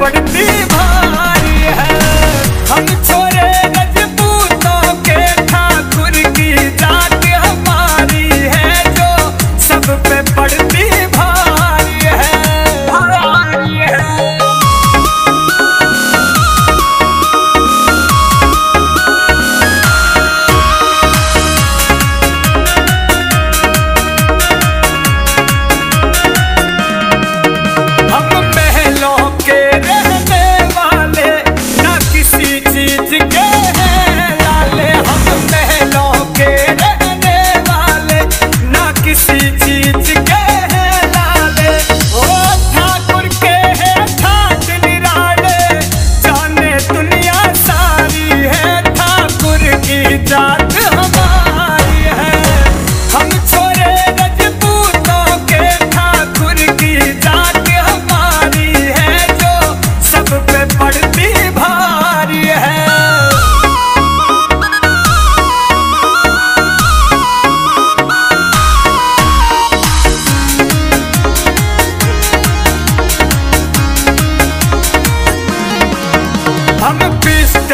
what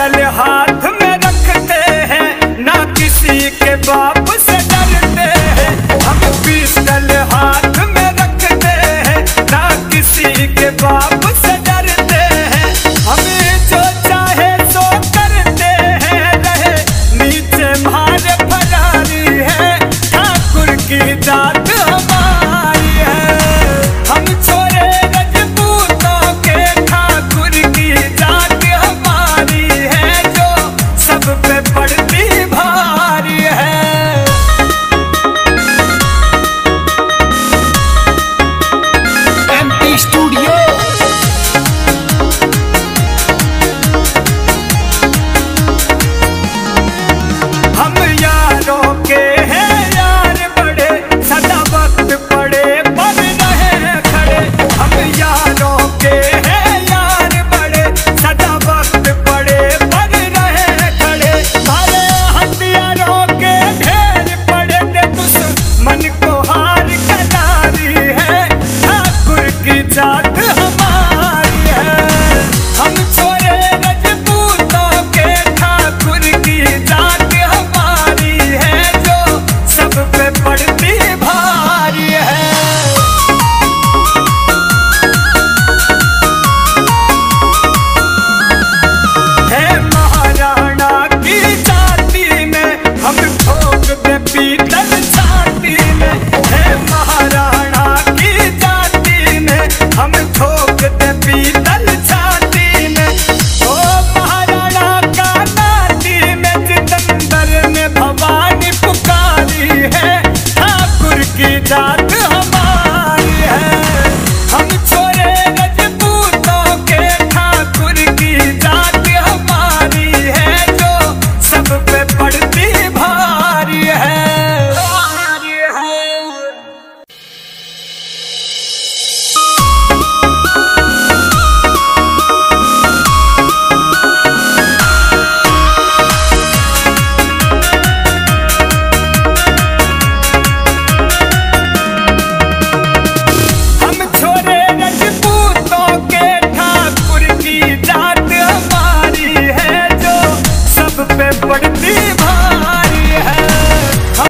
mobile हाथ में रखते हैं, ना किसी के बाप से डरते हैं। हम पिस्टल हाथ में रखते हैं, ना किसी के बाप